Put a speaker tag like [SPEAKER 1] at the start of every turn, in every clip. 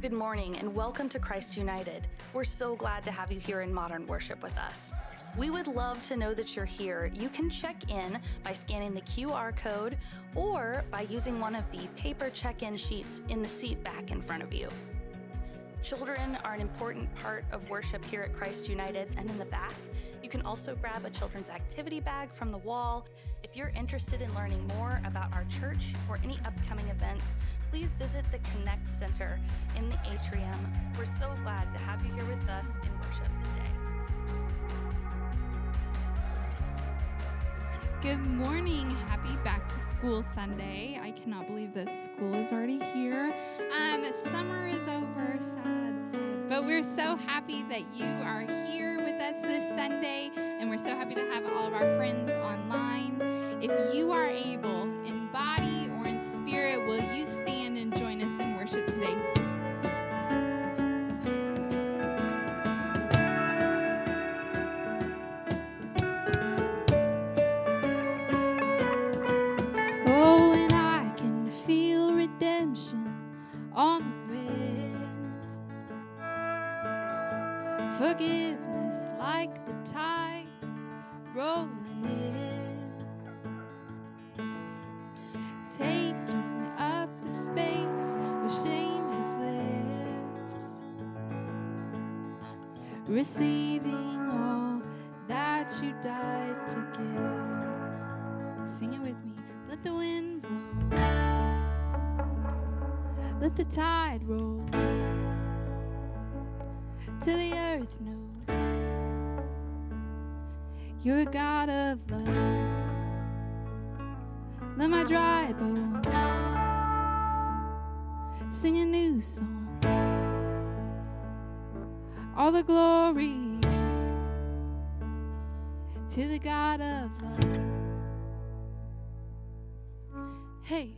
[SPEAKER 1] Good morning and welcome to Christ United. We're so glad to have you here in modern worship with us. We would love to know that you're here. You can check in by scanning the QR code or by using one of the paper check in sheets in the seat back in front of you. Children are an important part of worship here at Christ United, and in the back, you can also grab a children's activity bag from the wall. If you're interested in learning more about our church or any upcoming events, please visit the Connect Center in the atrium. We're so glad to have you here with us in worship today.
[SPEAKER 2] Good morning. Happy back to school Sunday. I cannot believe this school is already here. Um, summer is over, sad, sad. But we're so happy that you are here with us this Sunday, and we're so happy to have all of our friends online. If you are able, in body or in spirit, will you join us Receiving all that you died to give. Sing it with me. Let the wind blow. Let the tide roll. Till the earth knows you're a God of love. Let my dry bones sing a new song. All the glory to the God of love. Hey.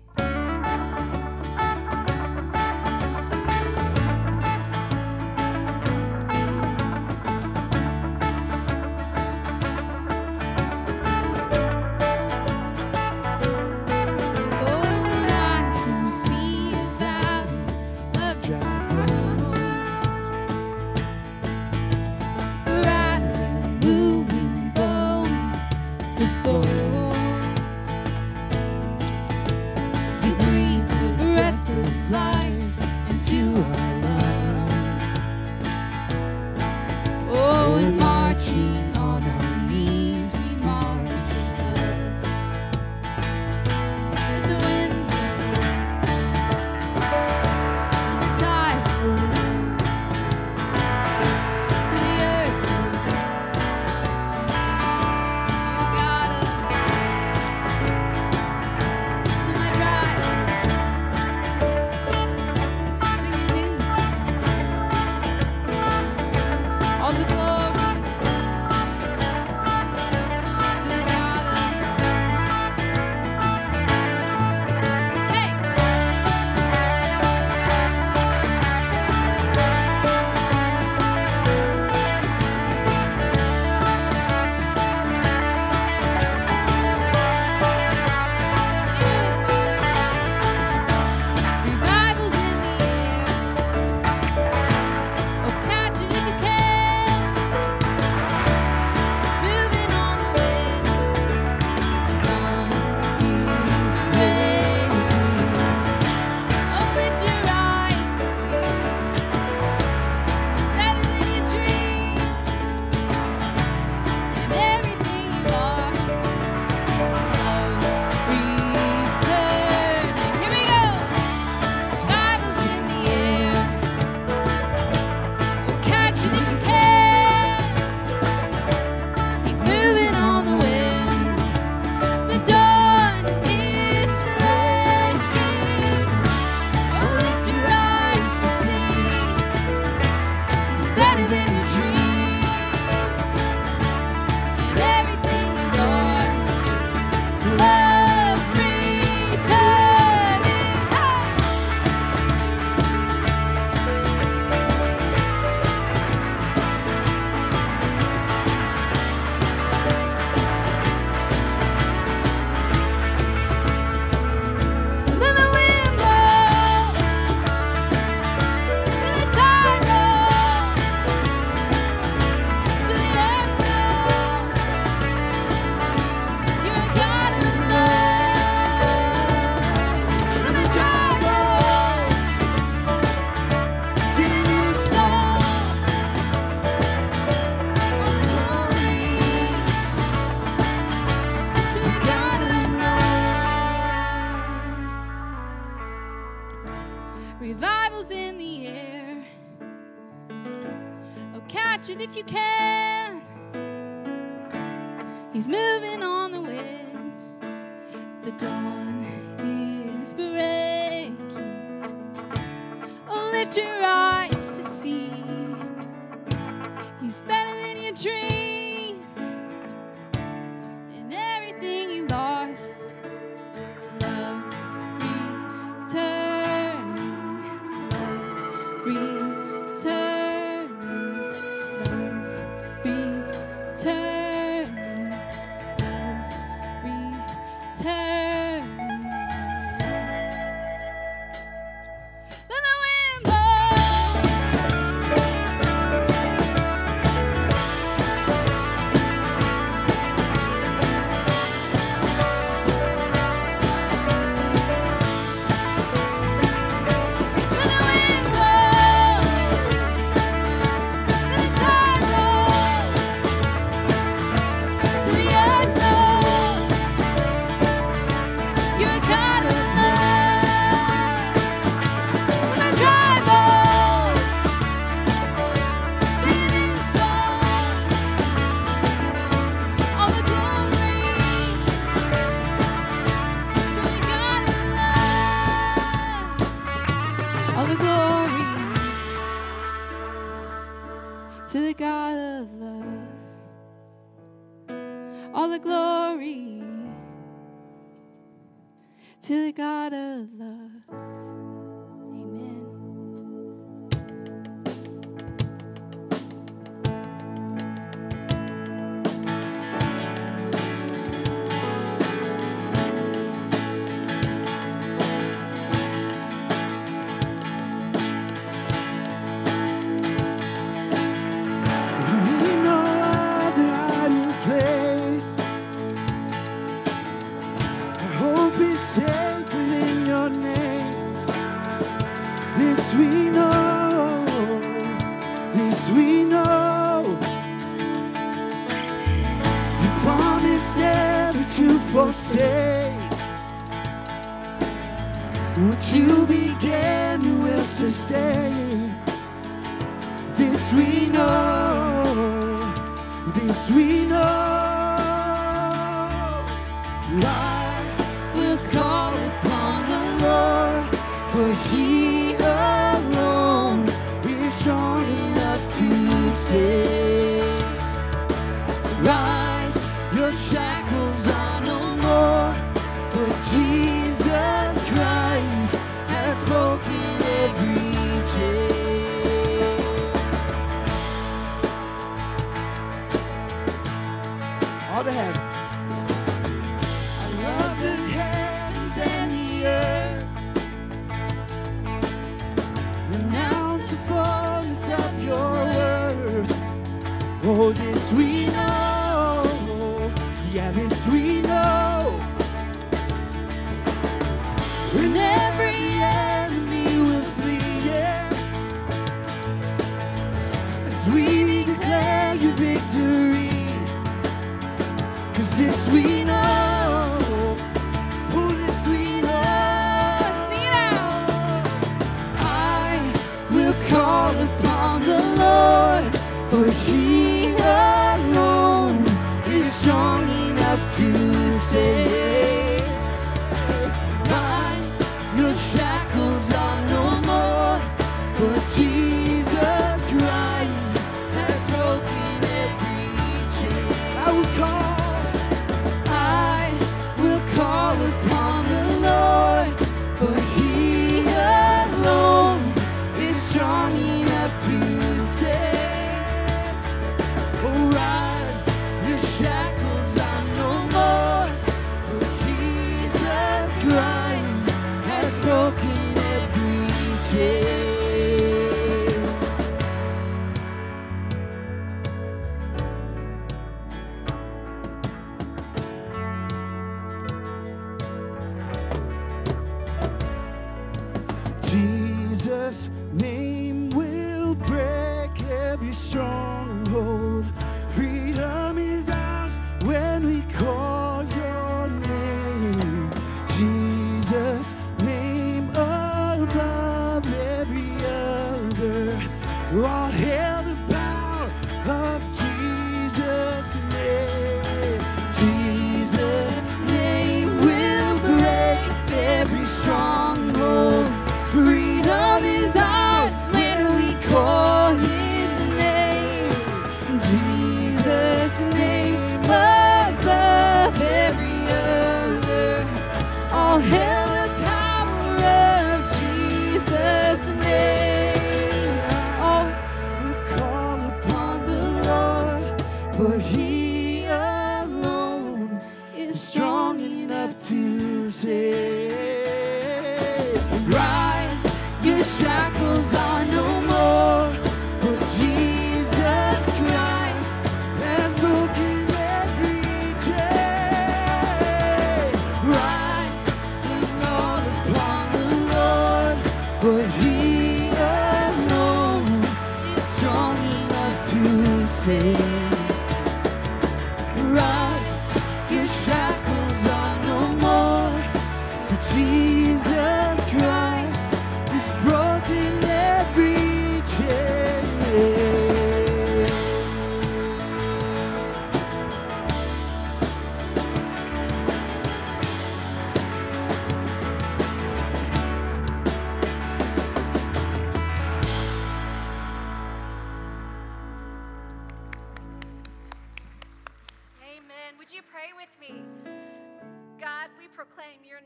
[SPEAKER 3] What you began will sustain. This we know, this we know. I will call upon the Lord, for he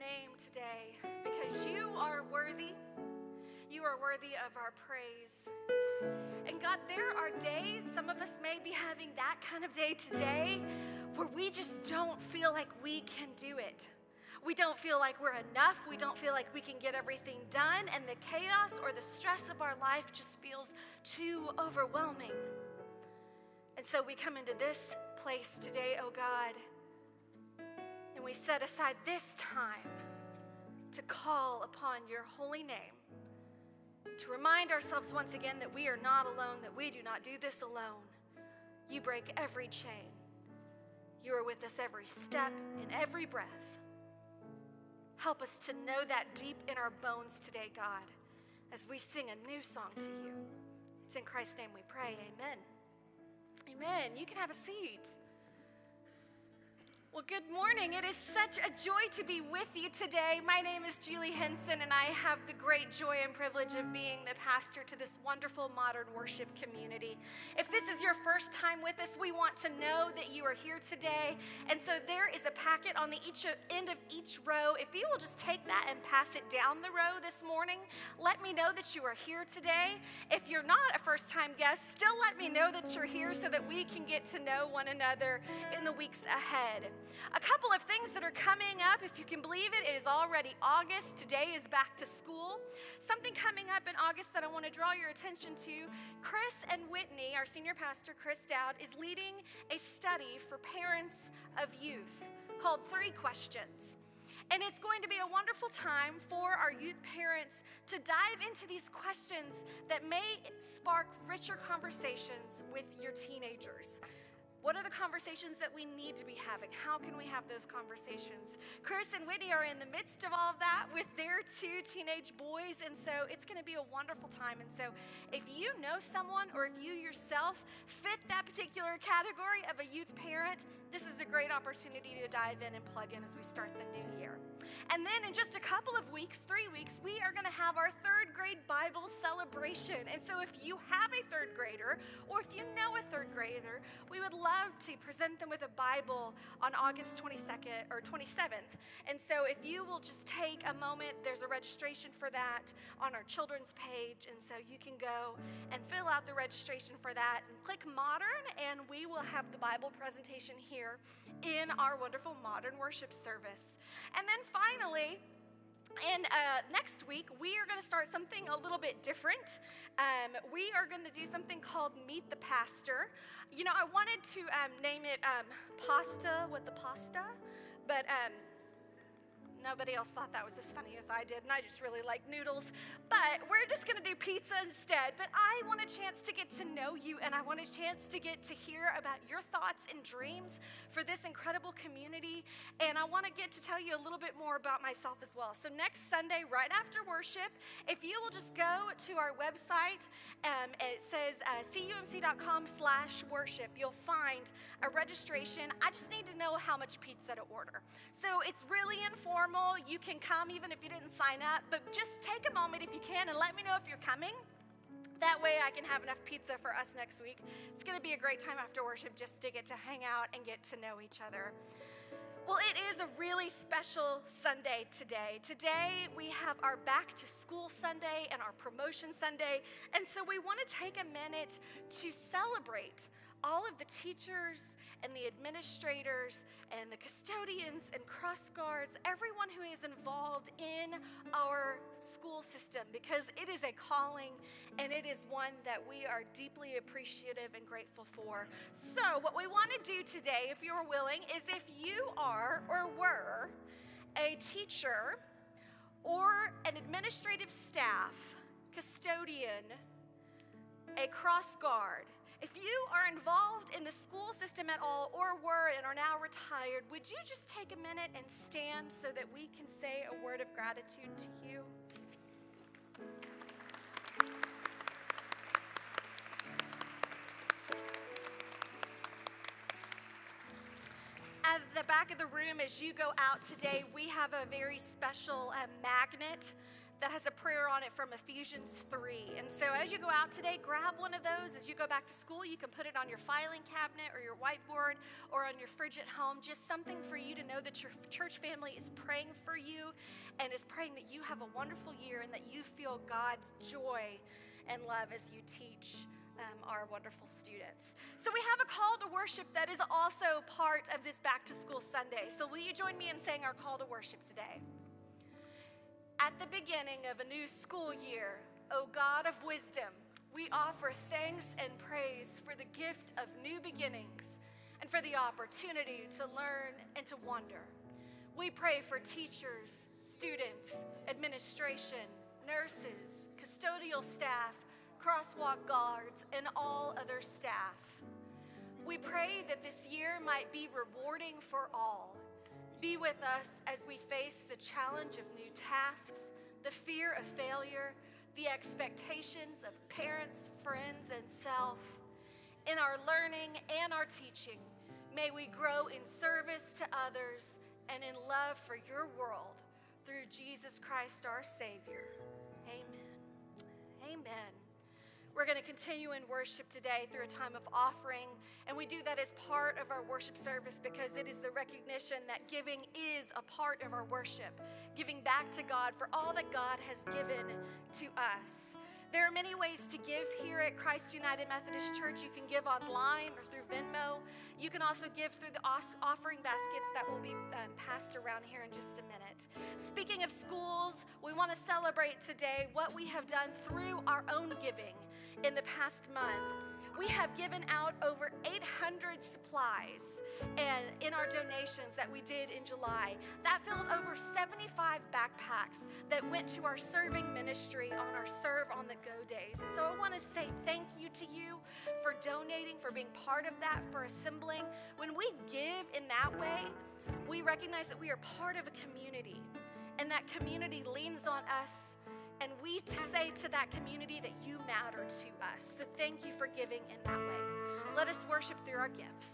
[SPEAKER 3] name
[SPEAKER 4] today because you are worthy. You are worthy of our praise. And God, there are days, some of us may be having that kind of day today, where we just don't feel like we can do it. We don't feel like we're enough. We don't feel like we can get everything done. And the chaos or the stress of our life just feels too overwhelming. And so we come into this place today, oh God, and we set aside this time to call upon your holy name, to remind ourselves once again that we are not alone, that we do not do this alone. You break every chain. You are with us every step and every breath. Help us to know that deep in our bones today, God, as we sing a new song to you. It's in Christ's name we pray. Amen. Amen. You can have a seat. Well, good morning. It is such a joy to be with you today. My name is Julie Henson, and I have the great joy and privilege of being the pastor to this wonderful modern worship community. If this is your first time with us, we want to know that you are here today. And so there is a packet on the each end of each row. If you will just take that and pass it down the row this morning, let me know that you are here today. If you're not a first time guest, still let me know that you're here so that we can get to know one another in the weeks ahead. A couple of things that are coming up, if you can believe it, it is already August. Today is back to school. Something coming up in August that I want to draw your attention to Chris and Whitney, our senior pastor, Chris Dowd, is leading a study for parents of youth called Three Questions. And it's going to be a wonderful time for our youth parents to dive into these questions that may spark richer conversations with your teenagers. What are the conversations that we need to be having? How can we have those conversations? Chris and Whitney are in the midst of all of that with their two teenage boys, and so it's going to be a wonderful time. And so, if you know someone or if you yourself fit that particular category of a youth parent, this is a great opportunity to dive in and plug in as we start the new year. And then, in just a couple of weeks, three weeks, we are going to have our third grade Bible celebration. And so, if you have a third grader or if you know a third grader, we would love to present them with a Bible on August 22nd or 27th. And so, if you will just take a moment, there's a registration for that on our children's page. And so, you can go and fill out the registration for that and click modern, and we will have the Bible presentation here in our wonderful modern worship service. And then finally, and uh, next week, we are going to start something a little bit different. Um, we are going to do something called Meet the Pastor. You know, I wanted to um, name it um, Pasta with the Pasta, but um, nobody else thought that was as funny as I did, and I just really like noodles. But we're just going to do pizza instead. But I want a chance to get to know you, and I want a chance to get to hear about your thoughts and dreams for this incredible community. And I want to get to tell you a little bit more about myself as well. So next Sunday, right after worship, if you will just go to our website, um, it says uh, cumc.com slash worship, you'll find a registration. I just need to know how much pizza to order. So it's really informal. You can come even if you didn't sign up, but just take a moment if you can and let me know if you're coming. That way, I can have enough pizza for us next week. It's going to be a great time after worship just to get to hang out and get to know each other. Well, it is a really special Sunday today. Today, we have our back to school Sunday and our promotion Sunday. And so, we want to take a minute to celebrate all of the teachers and the administrators and the custodians and cross guards, everyone who is involved in our school system, because it is a calling and it is one that we are deeply appreciative and grateful for. So, what we want to do today, if you're willing, is if you are or were a teacher or an administrative staff, custodian, a cross guard, if you are involved in the school system at all or were and are now retired, would you just take a minute and stand so that we can say a word of gratitude to you? At the back of the room, as you go out today, we have a very special uh, magnet that has a prayer on it from Ephesians 3. And so as you go out today, grab one of those. As you go back to school, you can put it on your filing cabinet or your whiteboard or on your fridge at home. Just something for you to know that your church family is praying for you and is praying that you have a wonderful year and that you feel God's joy and love as you teach. Um, our wonderful students. So, we have a call to worship that is also part of this Back to School Sunday. So, will you join me in saying our call to worship today? At the beginning of a new school year, O God of wisdom, we offer thanks and praise for the gift of new beginnings and for the opportunity to learn and to wonder. We pray for teachers, students, administration, nurses, custodial staff, crosswalk guards, and all other staff. We pray that this year might be rewarding for all be with us as we face the challenge of new tasks, the fear of failure, the expectations of parents, friends, and self. In our learning and our teaching, may we grow in service to others and in love for your world through Jesus Christ our Savior. Amen. Amen. We're going to continue in worship today through a time of offering. And we do that as part of our worship service because it is the recognition that giving is a part of our worship, giving back to God for all that God has given to us. There are many ways to give here at Christ United Methodist Church. You can give online or through Venmo. You can also give through the offering baskets that will be um, passed around here in just a minute. Speaking of schools, we want to celebrate today what we have done through our own giving in the past month. We have given out over 800 supplies and in our donations that we did in July. That filled over 75 backpacks that went to our serving ministry on our Serve on the Go days. And so I want to say thank you to you for donating, for being part of that, for assembling. When we give in that way, we recognize that we are part of a community, and that community leans on us and we say to that community that you matter to us. So thank you for giving in that way. Let us worship through our gifts.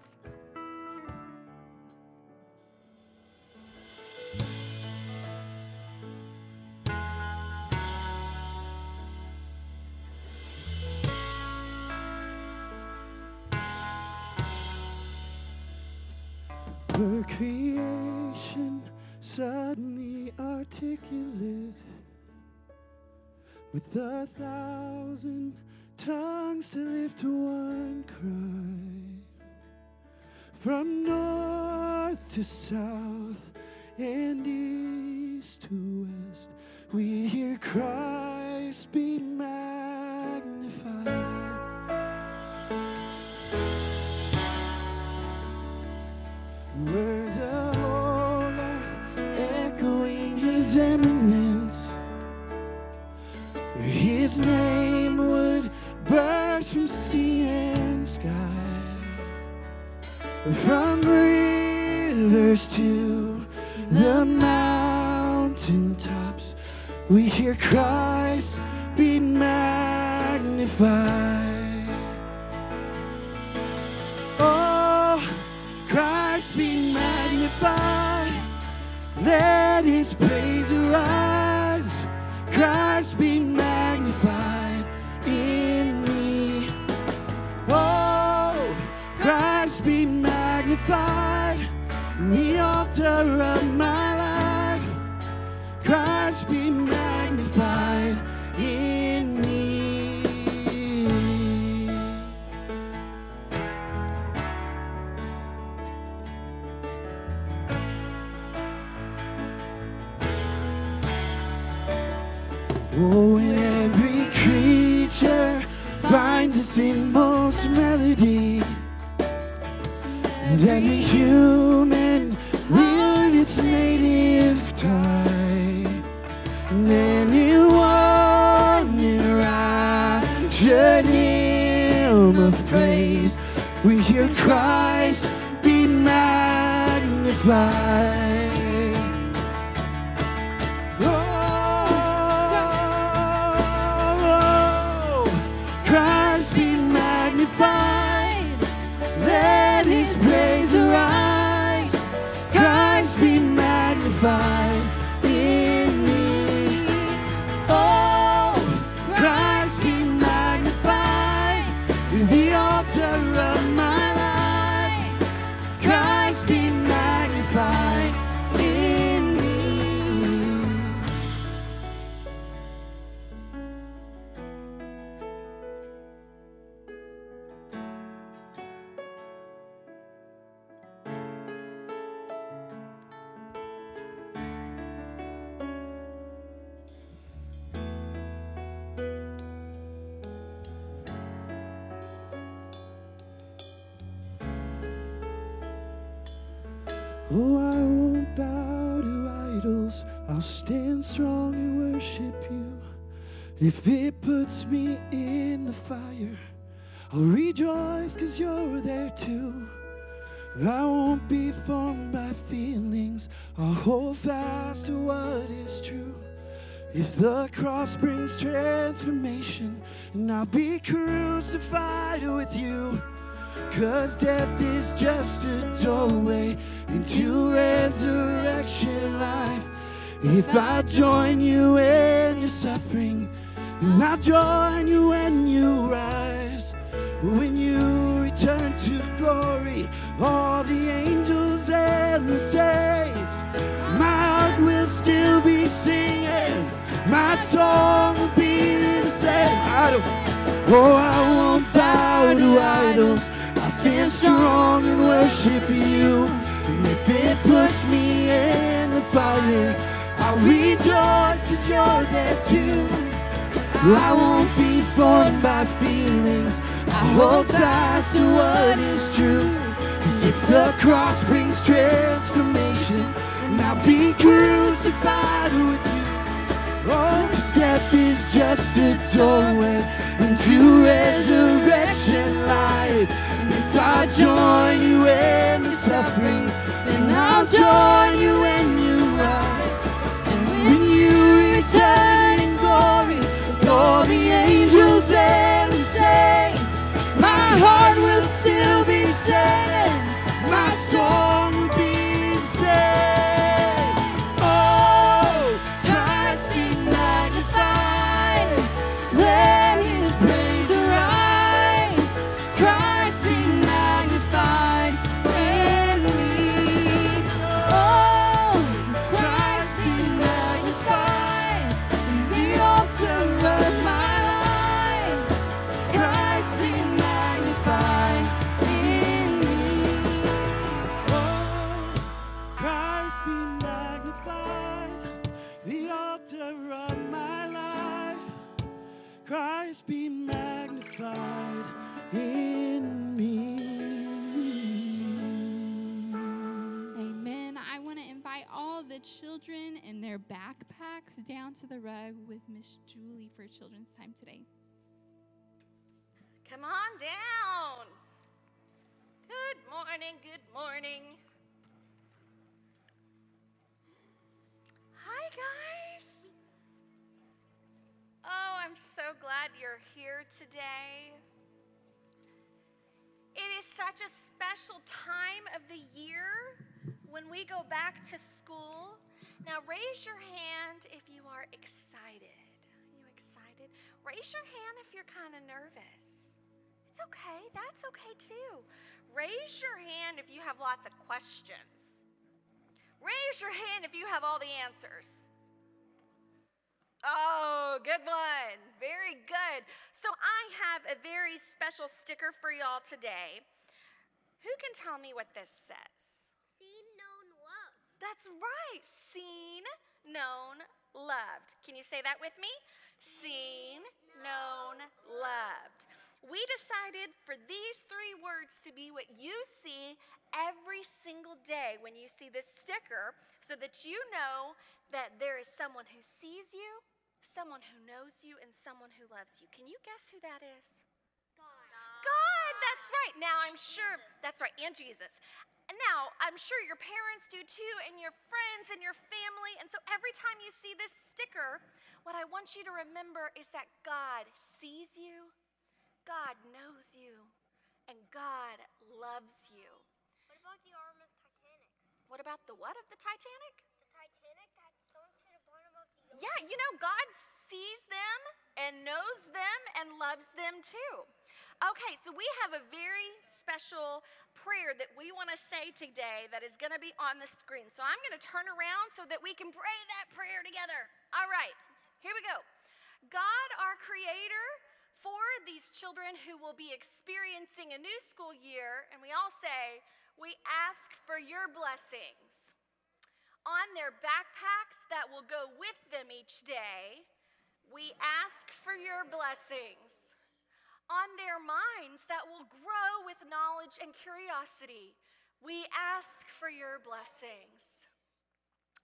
[SPEAKER 3] Her creation suddenly articulate with a thousand tongues to lift one cry. From north to south and east to west we hear Christ be magnified. Were his name would burst from sea and sky, from rivers to the mountain tops. We hear Christ be magnified. Oh, Christ be magnified. Let his praise arise. Christ be Of my life, Christ be magnified in me. Oh, and every creature finds its inmost melody, and every human Christ be magnified. Fire, I'll rejoice because you're there too. I won't be formed by feelings. I'll hold fast to what is true. If the cross brings transformation, and I'll be crucified with you. Cause death is just a doorway into resurrection life. If I join you in your suffering, then I'll join you when you rise. When you return to glory, all the angels and the saints, my heart will still be singing. My song will be the same. I don't, oh, I won't bow to idols. I'll stand strong and worship you. And if it puts me in the fire, I'll rejoice because you're there too. I won't be formed by feelings. I hold fast to what is true. Cause if the cross brings transformation, and I'll be crucified with you. Oh, 'cause death is just a doorway into resurrection life. And if I join you in the sufferings, then I'll join you when you rise. And when you return all the angels and saints, my heart will still be singing, my song Christ be magnified in me.
[SPEAKER 2] Amen. I want to invite all the children and their backpacks down to the rug with Miss Julie for children's time today.
[SPEAKER 4] Come on down. Good morning, good morning. Hi, guys. Oh, I'm so glad you're here today. It is such a special time of the year when we go back to school. Now, raise your hand if you are excited. Are you excited? Raise your hand if you're kind of nervous. It's okay, that's okay too. Raise your hand if you have lots of questions. Raise your hand if you have all the answers. Oh, good one. Very good. So, I have a very special sticker for y'all today. Who can tell me what this says?
[SPEAKER 5] Seen, known, loved.
[SPEAKER 4] That's right. Seen, known, loved. Can you say that with me? Seen, known, loved. We decided for these three words to be what you see every single day when you see this sticker so that you know that there is someone who sees you, someone who knows you, and someone who loves you. Can you guess who that is? God, God, that's right. Now I'm sure, that's right, and Jesus. Now, I'm sure your parents do too, and your friends and your family. And so every time you see this sticker, what I want you to remember is that God sees you, God knows you, and God loves you.
[SPEAKER 5] What about the arm of Titanic?
[SPEAKER 4] What about the what of? The Titanic
[SPEAKER 5] got sunk to the bottom of the ocean.
[SPEAKER 4] Yeah, you know, God sees them and knows them and loves them too. Okay, so we have a very special prayer that we want to say today that is going to be on the screen. So I'm going to turn around so that we can pray that prayer together. All right, here we go. God, our creator, for these children who will be experiencing a new school year, and we all say, we ask for your blessings on their backpacks that will go with them each day. We ask for your blessings on their minds that will grow with knowledge and curiosity. We ask for your blessings.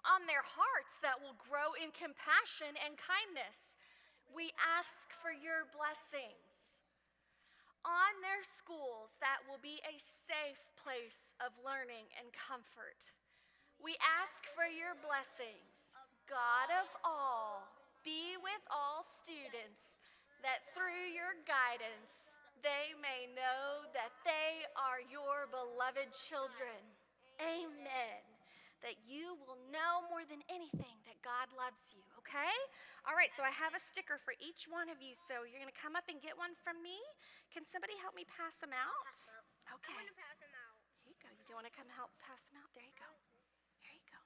[SPEAKER 4] On their hearts that will grow in compassion and kindness. We ask for your blessings. On their schools that will be a safe place of learning and comfort. We ask for your blessings. God of all, be with all students that through your guidance they may know that they are your beloved children. Amen. That you will know more than anything that God loves you, okay? All right, so I have a sticker for each one of you. So you're going to come up and get one from me. Can somebody help me pass them out? Okay.
[SPEAKER 5] I'm gonna pass them out.
[SPEAKER 4] Here you go. You do want to come help pass them out? There you go. There you go.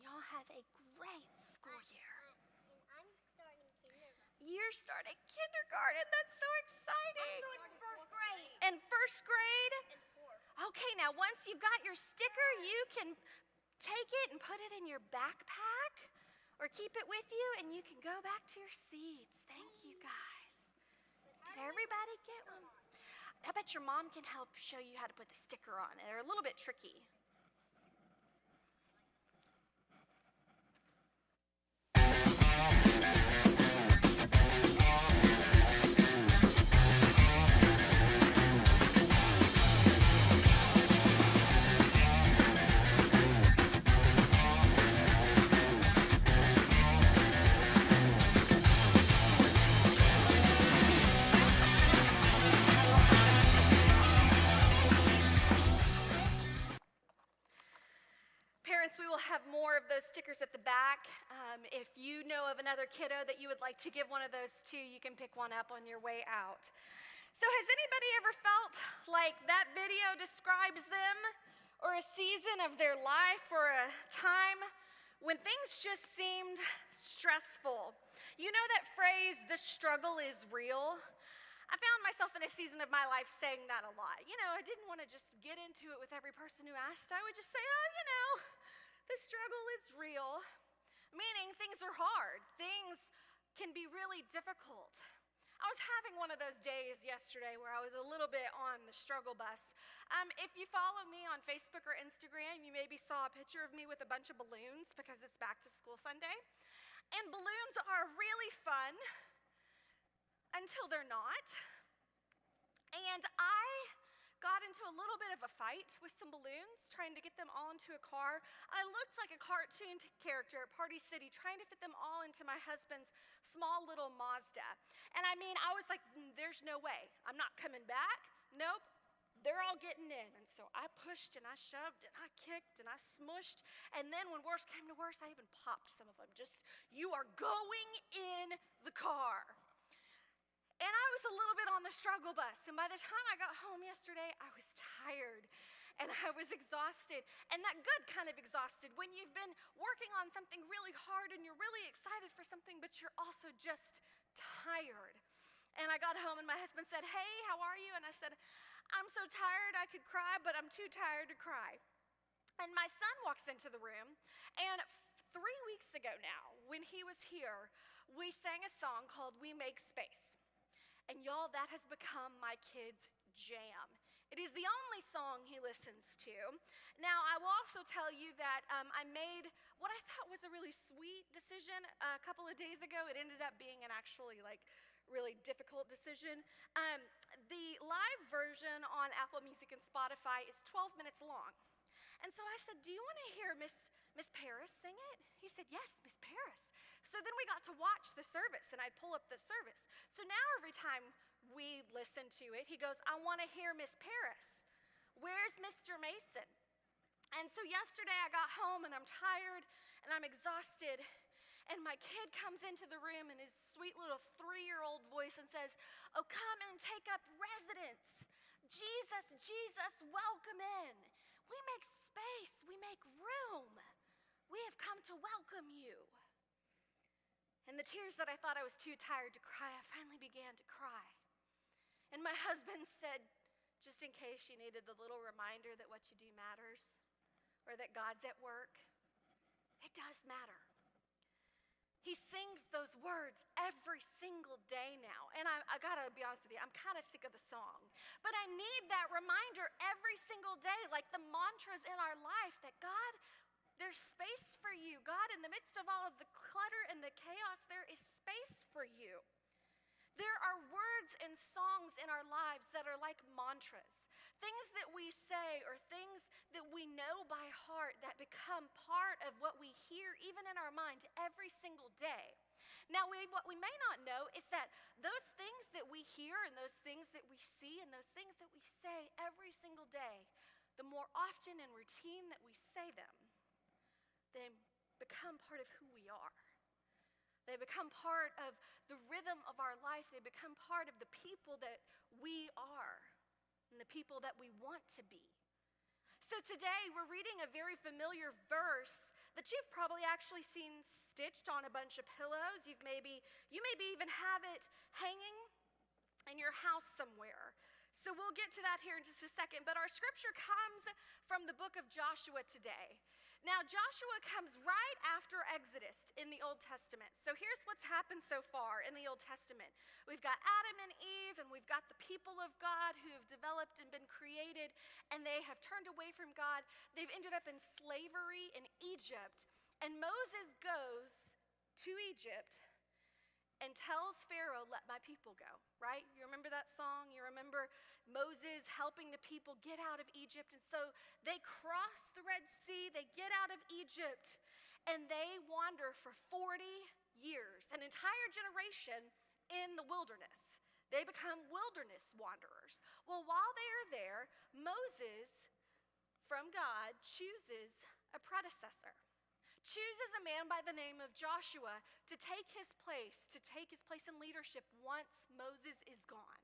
[SPEAKER 4] Y'all have a great school uh, year.
[SPEAKER 5] Uh, and I'm starting kindergarten.
[SPEAKER 4] You're starting kindergarten. That's so exciting.
[SPEAKER 5] I'm starting first grade.
[SPEAKER 4] In first grade?
[SPEAKER 5] And fourth.
[SPEAKER 4] Okay, now once you've got your sticker, you can take it and put it in your backpack or keep it with you and you can go back to your seats. Thank you guys. Did everybody get one? I bet your mom can help show you how to put the sticker on. They're a little bit tricky. Yeah. Back. Um, if you know of another kiddo that you would like to give one of those to, you can pick one up on your way out. So, has anybody ever felt like that video describes them, or a season of their life, or a time when things just seemed stressful? You know that phrase, the struggle is real? I found myself in a season of my life saying that a lot. You know, I didn't want to just get into it with every person who asked. I would just say, oh, you know, the struggle is real, meaning things are hard, things can be really difficult. I was having one of those days yesterday where I was a little bit on the struggle bus. Um, if you follow me on Facebook or Instagram, you maybe saw a picture of me with a bunch of balloons because it's back to school Sunday. And balloons are really fun until they're not. And I got into a little bit of a fight with some balloons, trying to get them all into a car. I looked like a cartoon character at Party City, trying to fit them all into my husband's small little Mazda. And I mean, I was like, "Mm, there's no way. I'm not coming back. Nope. They're all getting in. And so I pushed and I shoved and I kicked and I smushed. And then when worse came to worse, I even popped some of them. Just, you are going in the car. And I was a little bit on the struggle bus. And by the time I got home yesterday, I was tired and I was exhausted. And that good kind of exhausted when you've been working on something really hard and you're really excited for something, but you're also just tired. And I got home and my husband said, Hey, how are you? And I said, I'm so tired I could cry, but I'm too tired to cry. And my son walks into the room, and three weeks ago now, when he was here, we sang a song called We Make Space. And y'all, that has become my kid's jam. It is the only song he listens to. Now, I will also tell you that um, I made what I thought was a really sweet decision a couple of days ago. It ended up being an actually like really difficult decision. Um, the live version on Apple Music and Spotify is 12 minutes long. And so I said, Do you want to hear Miss, Miss Paris sing it? He said, Yes, Miss Paris. So then we got to watch the service, and I'd pull up the service. So now every time we listen to it, he goes, I want to hear Miss Paris. Where's Mr. Mason? And so yesterday I got home and I'm tired and I'm exhausted. And my kid comes into the room in his sweet little three year old voice and says, Oh, come and take up residence. Jesus, Jesus, welcome in. We make space, we make room. We have come to welcome you. And the tears that I thought I was too tired to cry, I finally began to cry. And my husband said, just in case you needed the little reminder that what you do matters or that God's at work, it does matter. He sings those words every single day now. And I, I, gotta be honest with you, I'm kind of sick of the song. But I need that reminder every single day, like the mantras in our life that God, there's space for you. God, in the midst of all of the clutter and the chaos, there is space for you. There are words and songs in our lives that are like mantras, things that we say or things that we know by heart that become part of what we hear, even in our mind, every single day. Now, we, what we may not know is that those things that we hear and those things that we see and those things that we say every single day, the more often and routine that we say them, they become part of who we are. They become part of the rhythm of our life. They become part of the people that we are and the people that we want to be. So today we're reading a very familiar verse that you've probably actually seen stitched on a bunch of pillows. You've maybe you maybe even have it hanging in your house somewhere. So we'll get to that here in just a second, but our scripture comes from the book of Joshua today. Now, Joshua comes right after Exodus in the Old Testament. So here's what's happened so far in the Old Testament we've got Adam and Eve, and we've got the people of God who have developed and been created, and they have turned away from God. They've ended up in slavery in Egypt, and Moses goes to Egypt and tells Pharaoh, Let my people go, right? You remember that song? You remember Moses helping the people get out of Egypt? And so they cross the Red Sea, they get out of Egypt, and they wander for 40 years, an entire generation in the wilderness. They become wilderness wanderers. Well, while they are there, Moses, from God, chooses a predecessor chooses a man by the name of Joshua to take his place, to take his place in leadership once Moses is gone.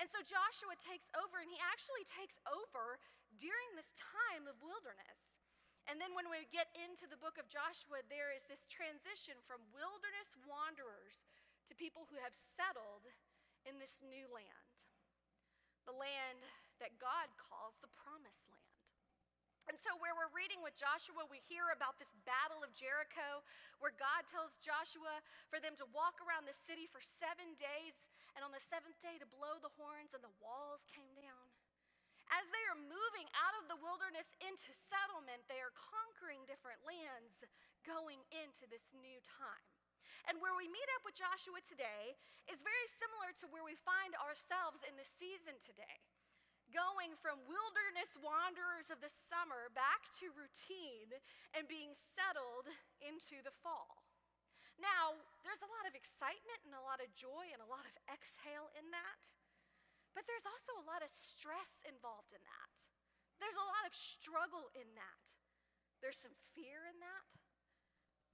[SPEAKER 4] And so Joshua takes over, and he actually takes over during this time of wilderness. And then when we get into the book of Joshua, there is this transition from wilderness wanderers to people who have settled in this new land, the land that God calls the promised land. And so, where we're reading with Joshua, we hear about this battle of Jericho, where God tells Joshua for them to walk around the city for seven days, and on the seventh day to blow the horns, and the walls came down. As they are moving out of the wilderness into settlement, they are conquering different lands going into this new time. And where we meet up with Joshua today is very similar to where we find ourselves in the season today going from wilderness wanderers of the summer back to routine and being settled into the fall. Now, there's a lot of excitement and a lot of joy and a lot of exhale in that, but there's also a lot of stress involved in that. There's a lot of struggle in that. There's some fear in that.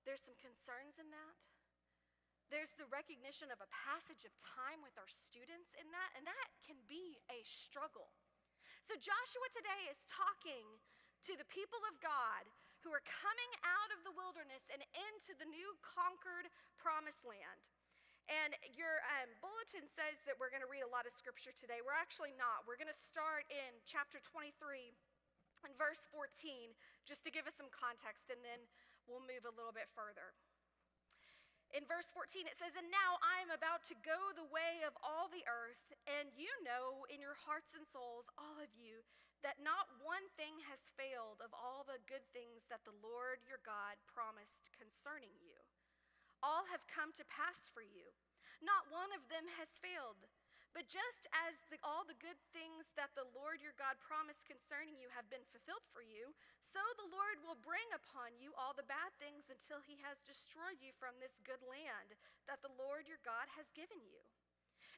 [SPEAKER 4] There's some concerns in that. There's the recognition of a passage of time with our students in that, and that can be a struggle. So Joshua today is talking to the people of God who are coming out of the wilderness and into the new conquered promised land. And your um, bulletin says that we're going to read a lot of scripture today. We're actually not. We're going to start in chapter 23 and verse 14, just to give us some context, and then we'll move a little bit further. In verse 14, it says, And now I am about to go the way of all the earth, and you know in your hearts and souls, all of you, that not one thing has failed of all the good things that the Lord your God promised concerning you. All have come to pass for you. Not one of them has failed. But just as the, all the good things that the Lord your God promised concerning you have been fulfilled for you, so the Lord will bring upon you all the bad things until he has destroyed you from this good land that the Lord your God has given you.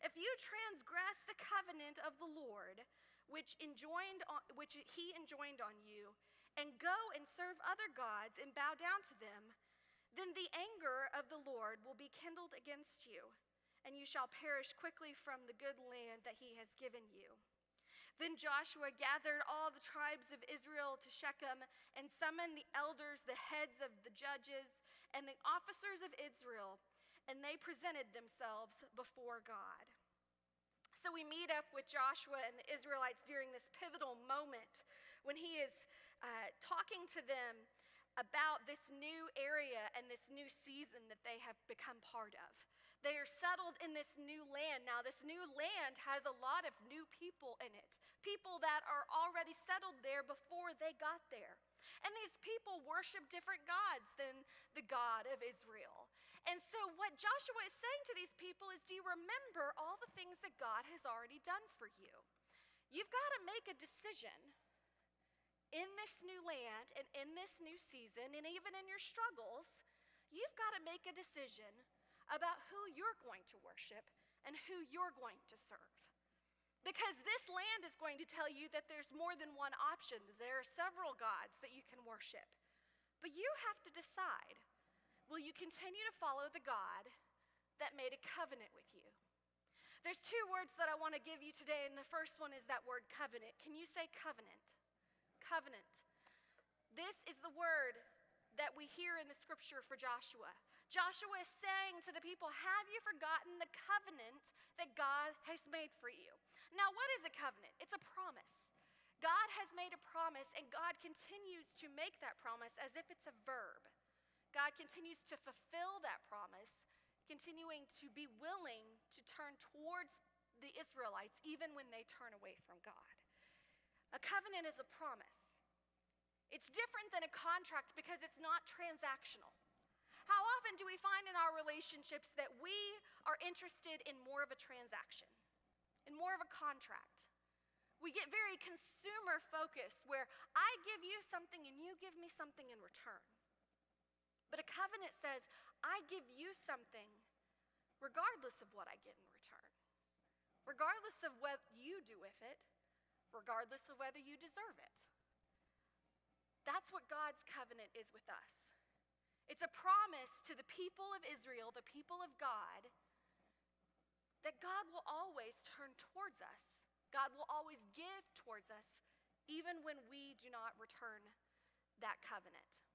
[SPEAKER 4] If you transgress the covenant of the Lord, which, enjoined on, which he enjoined on you, and go and serve other gods and bow down to them, then the anger of the Lord will be kindled against you and you shall perish quickly from the good land that he has given you. Then Joshua gathered all the tribes of Israel to Shechem and summoned the elders, the heads of the judges, and the officers of Israel, and they presented themselves before God. So we meet up with Joshua and the Israelites during this pivotal moment when he is uh, talking to them about this new area and this new season that they have become part of. They are settled in this new land. Now, this new land has a lot of new people in it, people that are already settled there before they got there. And these people worship different gods than the God of Israel. And so, what Joshua is saying to these people is Do you remember all the things that God has already done for you? You've got to make a decision in this new land and in this new season, and even in your struggles. You've got to make a decision about who you're going to worship and who you're going to serve. Because this land is going to tell you that there's more than one option. There are several gods that you can worship. But you have to decide will you continue to follow the God that made a covenant with you? There's two words that I want to give you today, and the first one is that word covenant. Can you say covenant? Covenant. This is the word that we hear in the scripture for Joshua. Joshua is saying to the people, Have you forgotten the covenant that God has made for you? Now, what is a covenant? It's a promise. God has made a promise, and God continues to make that promise as if it's a verb. God continues to fulfill that promise, continuing to be willing to turn towards the Israelites even when they turn away from God. A covenant is a promise. It's different than a contract because it's not transactional. How often do we find in our relationships that we are interested in more of a transaction, in more of a contract? We get very consumer focused where I give you something and you give me something in return. But a covenant says, I give you something regardless of what I get in return, regardless of what you do with it, regardless of whether you deserve it. That's what God's covenant is with us. It's a promise to the people of Israel, the people of God, that God will always turn towards us. God will always give towards us, even when we do not return that covenant.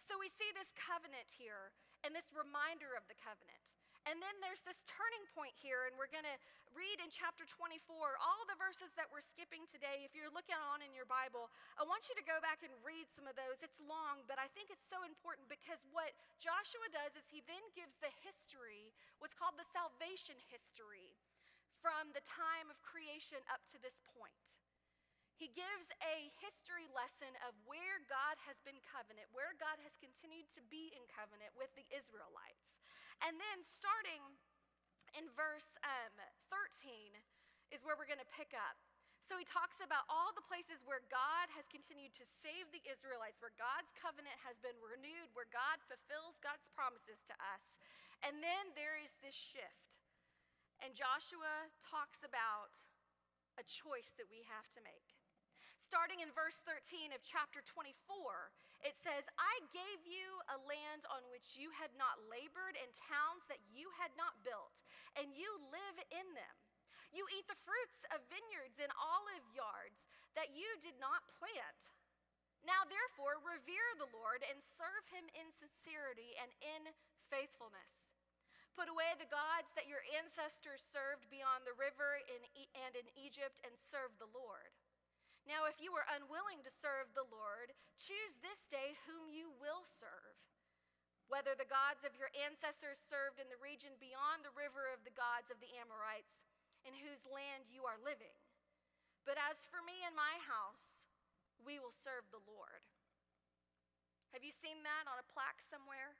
[SPEAKER 4] So we see this covenant here and this reminder of the covenant. And then there's this turning point here, and we're going to read in chapter 24 all the verses that we're skipping today. If you're looking on in your Bible, I want you to go back and read some of those. It's long, but I think it's so important because what Joshua does is he then gives the history, what's called the salvation history, from the time of creation up to this point. He gives a history lesson of where God has been covenant, where God has continued to be in covenant with the Israelites. And then starting in verse um, 13 is where we're going to pick up. So he talks about all the places where God has continued to save the Israelites, where God's covenant has been renewed, where God fulfills God's promises to us. And then there is this shift. And Joshua talks about a choice that we have to make. Starting in verse 13 of chapter 24, it says, I gave you a land on which you had not labored, and towns that you had not built, and you live in them. You eat the fruits of vineyards and olive yards that you did not plant. Now, therefore, revere the Lord and serve him in sincerity and in faithfulness. Put away the gods that your ancestors served beyond the river in, and in Egypt and serve the Lord. Now, if you are unwilling to serve the Lord, choose this day whom you will serve. Whether the gods of your ancestors served in the region beyond the river of the gods of the Amorites, in whose land you are living. But as for me and my house, we will serve the Lord. Have you seen that on a plaque somewhere?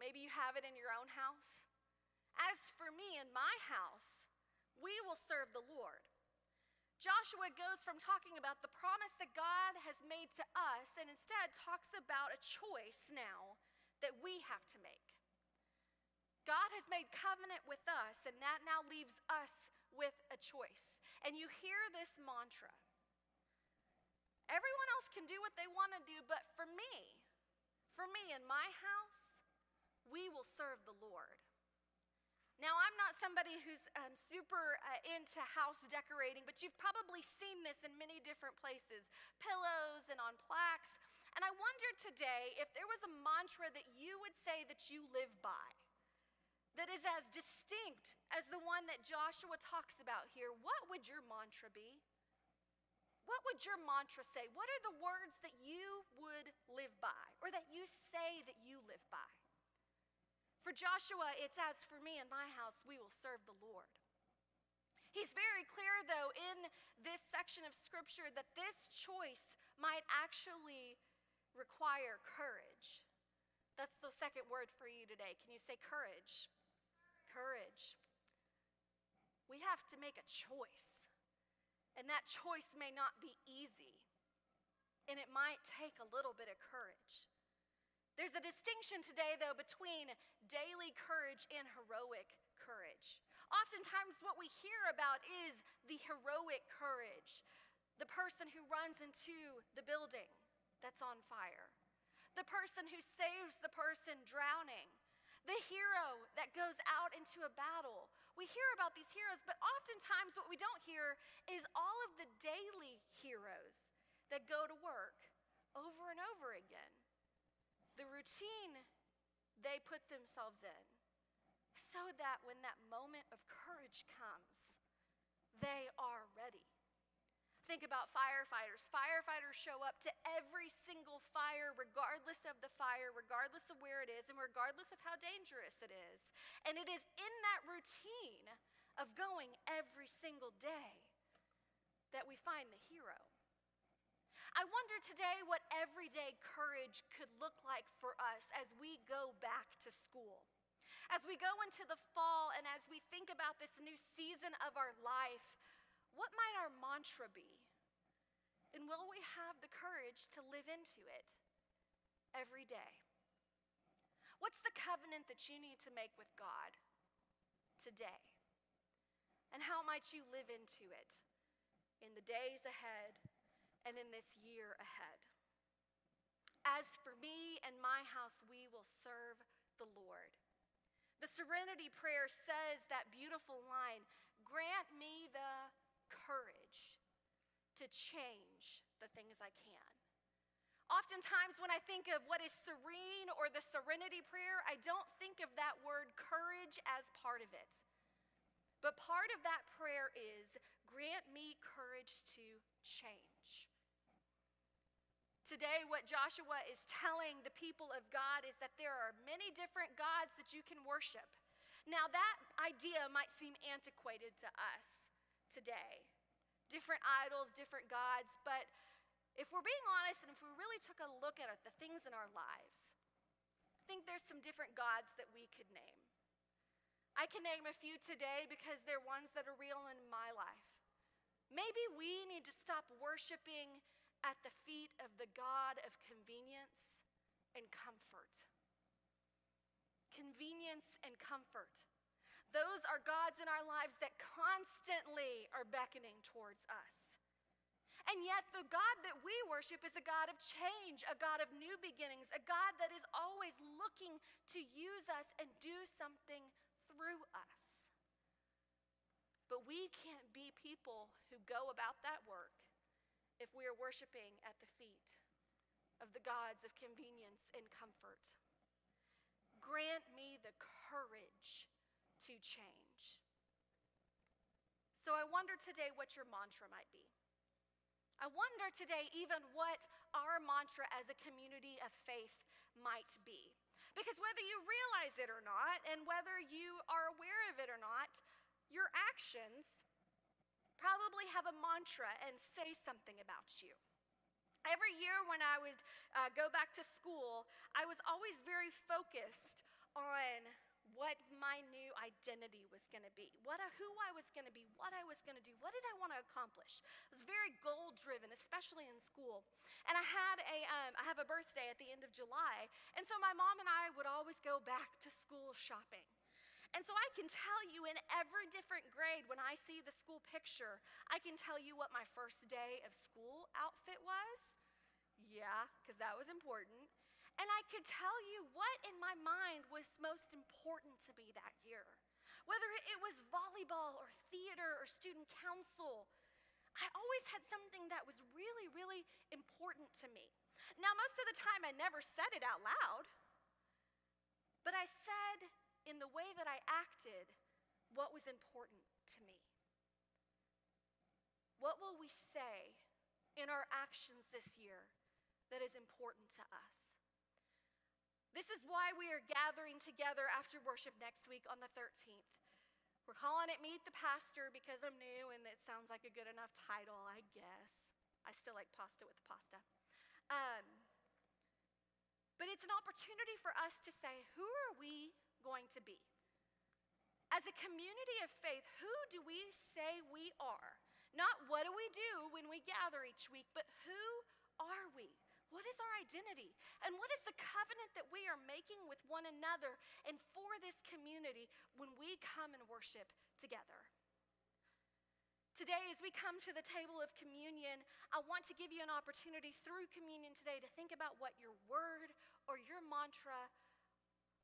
[SPEAKER 4] Maybe you have it in your own house. As for me and my house, we will serve the Lord. Joshua goes from talking about the promise that God has made to us and instead talks about a choice now that we have to make. God has made covenant with us, and that now leaves us with a choice. And you hear this mantra everyone else can do what they want to do, but for me, for me and my house, we will serve the Lord. Somebody who's um, super uh, into house decorating, but you've probably seen this in many different places pillows and on plaques. And I wonder today if there was a mantra that you would say that you live by that is as distinct as the one that Joshua talks about here, what would your mantra be? What would your mantra say? What are the words that you would live by or that you say that you live by? For Joshua, it's as for me and my house, we will serve the Lord. He's very clear, though, in this section of scripture that this choice might actually require courage. That's the second word for you today. Can you say courage? Courage. We have to make a choice, and that choice may not be easy, and it might take a little bit of courage. There's a distinction today, though, between daily courage and heroic courage. Oftentimes, what we hear about is the heroic courage the person who runs into the building that's on fire, the person who saves the person drowning, the hero that goes out into a battle. We hear about these heroes, but oftentimes what we don't hear is all of the daily heroes that go to work over and over again the routine they put themselves in so that when that moment of courage comes, they are ready. Think about firefighters. Firefighters show up to every single fire, regardless of the fire, regardless of where it is, and regardless of how dangerous it is. And it is in that routine of going every single day that we find the hero. I wonder today what everyday courage could look like for us as we go back to school. As we go into the fall and as we think about this new season of our life, what might our mantra be? And will we have the courage to live into it every day? What's the covenant that you need to make with God today? And how might you live into it in the days ahead and in this year ahead. As for me and my house, we will serve the Lord. The serenity prayer says that beautiful line grant me the courage to change the things I can. Oftentimes, when I think of what is serene or the serenity prayer, I don't think of that word courage as part of it. But part of that prayer is grant me courage to change. Today, what Joshua is telling the people of God is that there are many different gods that you can worship. Now, that idea might seem antiquated to us today different idols, different gods, but if we're being honest and if we really took a look at it, the things in our lives, I think there's some different gods that we could name. I can name a few today because they're ones that are real in my life. Maybe we need to stop worshiping at the feet of the God of convenience and comfort. Convenience and comfort. Those are gods in our lives that constantly are beckoning towards us. And yet, the God that we worship is a God of change, a God of new beginnings, a God that is always looking to use us and do something through us. But we can't be people who go about that work if we are worshiping at the feet of the gods of convenience and comfort. Grant me the courage to change. So I wonder today what your mantra might be. I wonder today even what our mantra as a community of faith might be. Because whether you realize it or not, and whether you are aware of it or not, actions probably have a mantra and say something about you. Every year when I would uh, go back to school, I was always very focused on what my new identity was going to be, what who I was going to be, what I was going to do, what did I want to accomplish. I was very goal driven, especially in school. And I had a um, I have a birthday at the end of July, and so my mom and I would always go back to school shopping. And so I can tell you in every different grade, when I see the school picture, I can tell you what my first day of school outfit was. Yeah, because that was important. And I could tell you what in my mind was most important to me that year. Whether it was volleyball or theater or student council, I always had something that was really, really important to me. Now, most of the time, I never said it out loud, but I said in the way that I acted what was important to me. What will we say in our actions this year that is important to us? This is why we are gathering together after worship next week on the 13th. We're calling it Meet the Pastor because I'm new and it sounds like a good enough title, I guess. I still like pasta with the pasta. Um, but it's an opportunity for us to say, who are we going to be? As a community of faith, who do we say we are? Not what do we do when we gather each week, but who are we? What is our identity? And what is the covenant that we are making with one another and for this community when we come and worship together? Today, as we come to the table of communion, I want to give you an opportunity through communion today to think about what your word or your mantra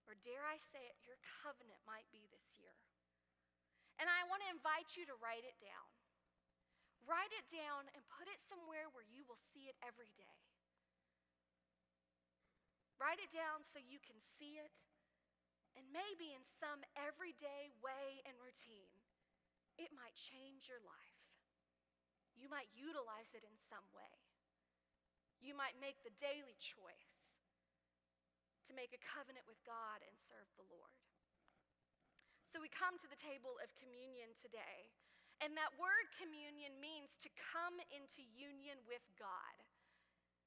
[SPEAKER 4] or dare I say it, your covenant might be this year. And I want to invite you to write it down. Write it down and put it somewhere where you will see it every day. Write it down so you can see it, and maybe in some everyday way and routine, it might change your life. You might utilize it in some way. You might make the daily choice to make a covenant with God and serve the Lord. So we come to the table of communion today. And that word communion means to come into union with God.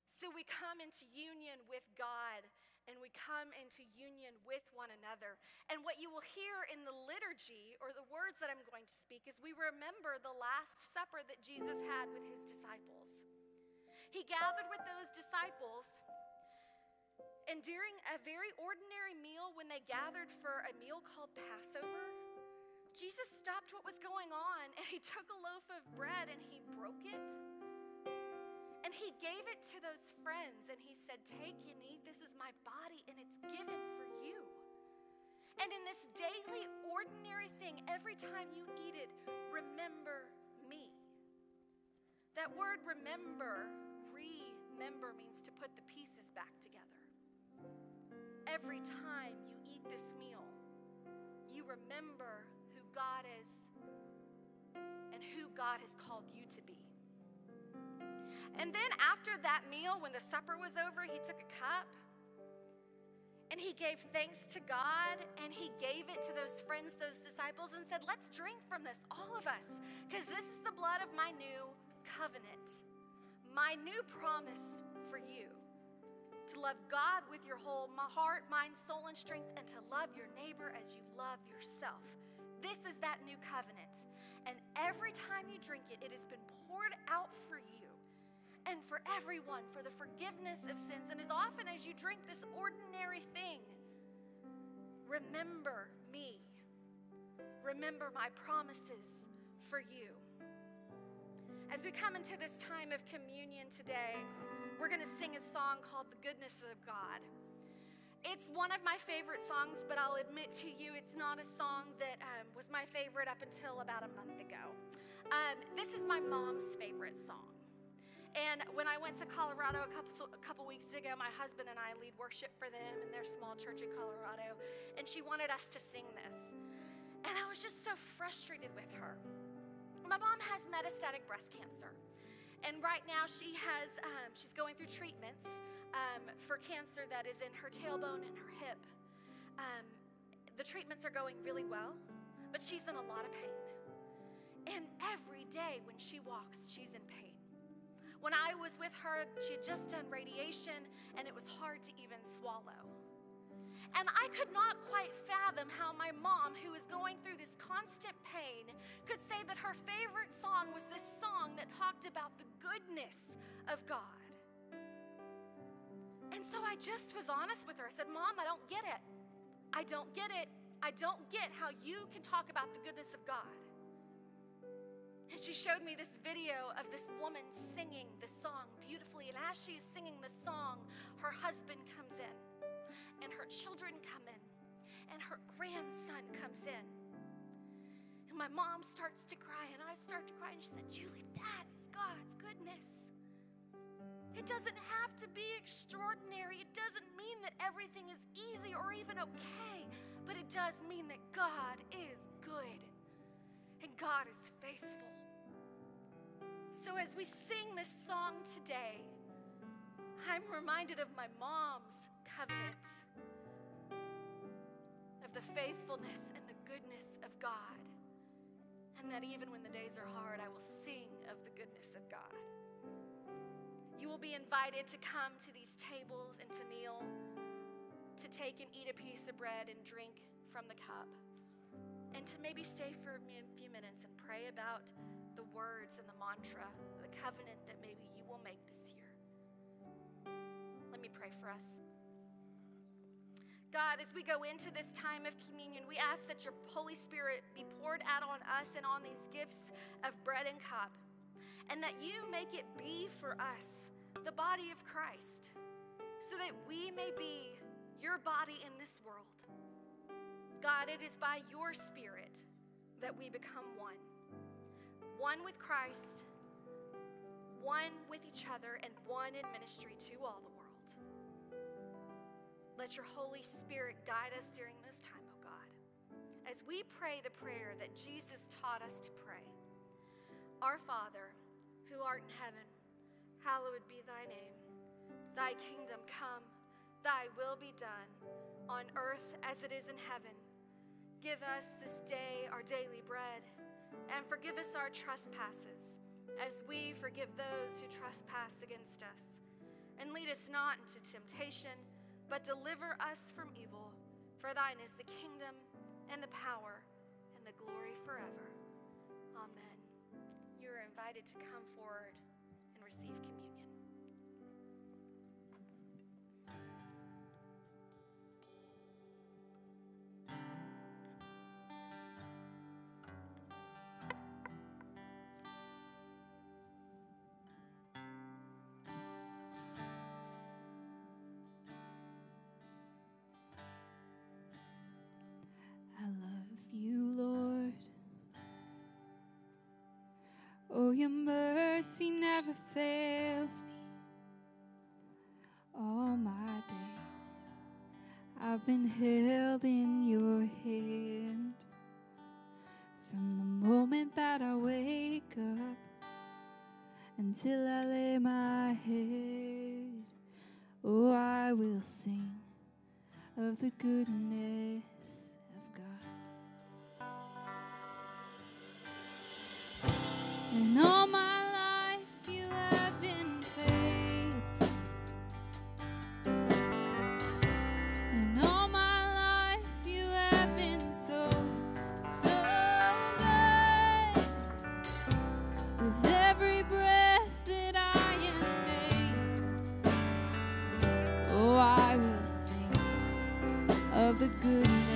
[SPEAKER 4] So we come into union with God and we come into union with one another. And what you will hear in the liturgy or the words that I'm going to speak is we remember the Last Supper that Jesus had with his disciples. He gathered with those disciples and during a very ordinary meal, when they gathered for a meal called Passover, Jesus stopped what was going on and he took a loaf of bread and he broke it. And he gave it to those friends and he said, Take and eat. This is my body and it's given for you. And in this daily, ordinary thing, every time you eat it, remember me. That word remember, remember, means to put the together every time you eat this meal, you remember who God is and who God has called you to be. And then after that meal, when the supper was over, he took a cup and he gave thanks to God and he gave it to those friends, those disciples, and said, Let's drink from this, all of us, because this is the blood of my new covenant, my new promise for you to love God with your whole heart, mind, soul, and strength, and to love your neighbor as you love yourself. This is that new covenant. And every time you drink it, it has been poured out for you and for everyone for the forgiveness of sins. And as often as you drink this ordinary thing, remember me. Remember my promises for you. As we come into this time of communion today, we're going to sing a song called The Goodness of God. It's one of my favorite songs, but I'll admit to you, it's not a song that um, was my favorite up until about a month ago. Um, this is my mom's favorite song. And when I went to Colorado a couple, a couple weeks ago, my husband and I lead worship for them in their small church in Colorado, and she wanted us to sing this. And I was just so frustrated with her. My mom has metastatic breast cancer. And right now, she has, um, she's going through treatments um, for cancer that is in her tailbone and her hip. Um, the treatments are going really well, but she's in a lot of pain. And every day when she walks, she's in pain. When I was with her, she had just done radiation and it was hard to even swallow. And I could not quite fathom how my mom, who was going through this constant pain, could say that her favorite song was this song that talked about the goodness of God. And so I just was honest with her. I said, Mom, I don't get it. I don't get it. I don't get how you can talk about the goodness of God. And she showed me this video of this woman singing this song beautifully. And as she is singing the song, her husband comes in, and her children come in, and her grandson comes in. And my mom starts to cry, and I start to cry. And she said, Julie, that is God's goodness. It doesn't have to be extraordinary. It doesn't mean that everything is easy or even okay, but it does mean that God is good and God is faithful. So as we sing this song today, I'm reminded of my mom's covenant of the faithfulness and the goodness of God. And that even when the days are hard, I will sing of the goodness of God. You will be invited to come to these tables and to kneel, to take and eat a piece of bread and drink from the cup, and to maybe stay for a few minutes and pray about the words and the mantra, the covenant that maybe you will make this year. Let me pray for us. God, as we go into this time of communion, we ask that your Holy Spirit be poured out on us and on these gifts of bread and cup, and that you make it be for us the body of Christ, so that we may be your body in this world. God, it is by your Spirit that we become one one with Christ, one with each other, and one in ministry to all the world. Let your Holy Spirit guide us during this time, oh God, as we pray the prayer that Jesus taught us to pray. Our Father, who art in heaven, hallowed be thy name. Thy kingdom come, thy will be done, on earth as it is in heaven. Give us this day our daily bread, and forgive us our trespasses, as we forgive those who trespass against us. And lead us not into temptation but deliver us from evil. For thine is the kingdom and the power and the glory forever. Amen. You are invited to come forward and receive communion.
[SPEAKER 2] Your mercy never fails me. All my days I've been held in your hand. From the moment that I wake up until I lay my head, oh, I will sing of the goodness the goodness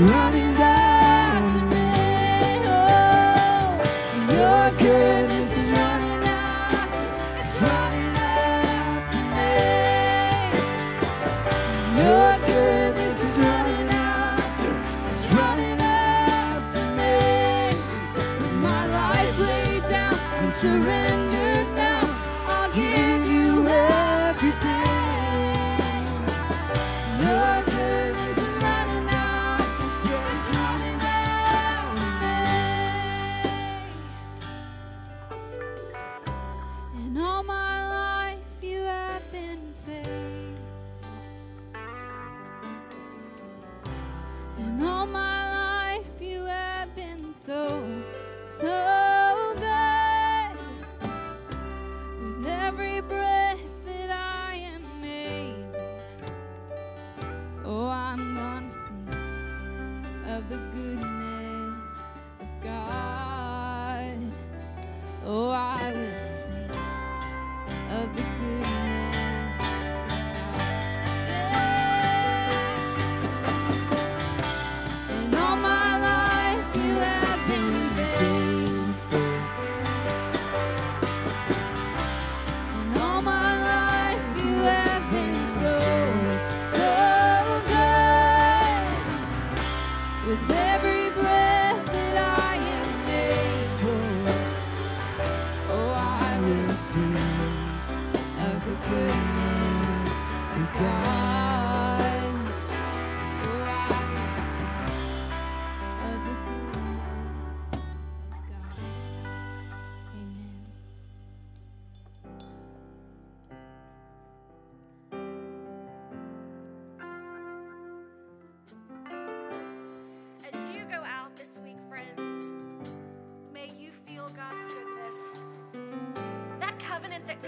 [SPEAKER 2] running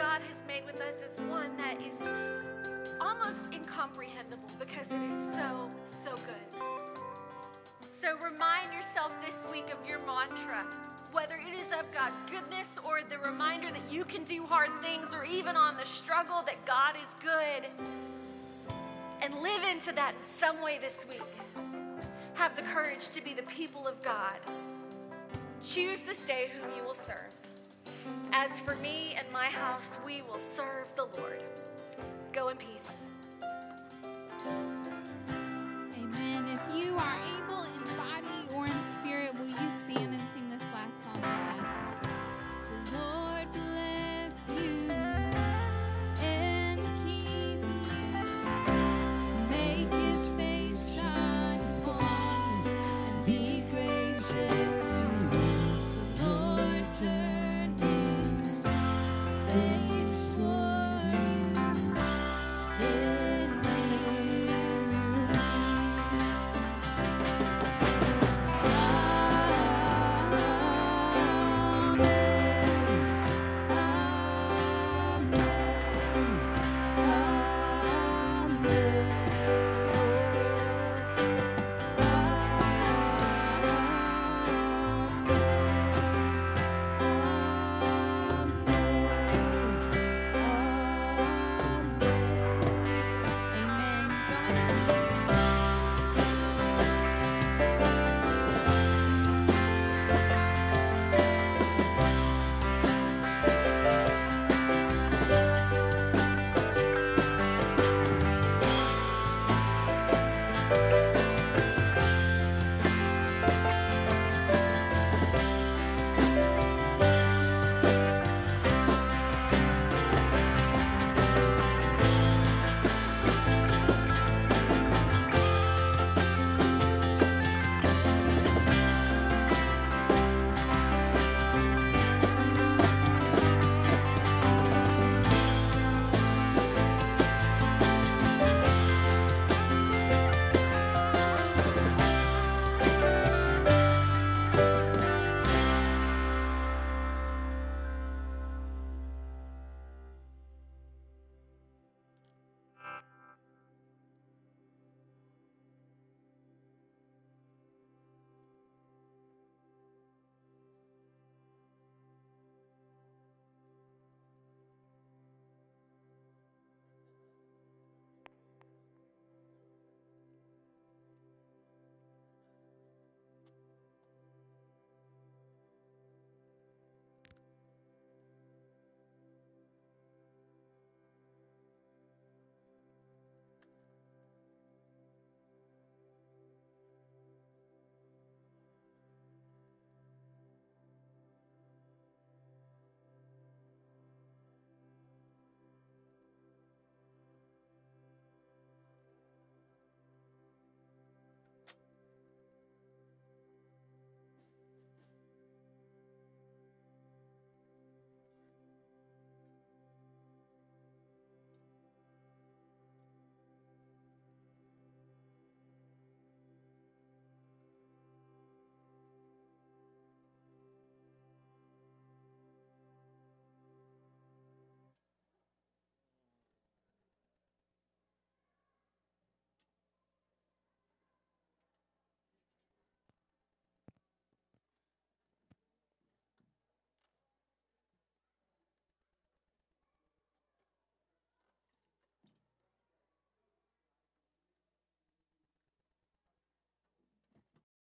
[SPEAKER 2] God
[SPEAKER 4] has made with us is one that is almost incomprehensible because it is so, so good. So remind yourself this week of your mantra, whether it is of God's goodness or the reminder that you can do hard things or even on the struggle that God is good. And live into that in some way this week. Have the courage to be the people of God. Choose this day whom you will serve. As for me and my house, we will serve the Lord. Go in peace.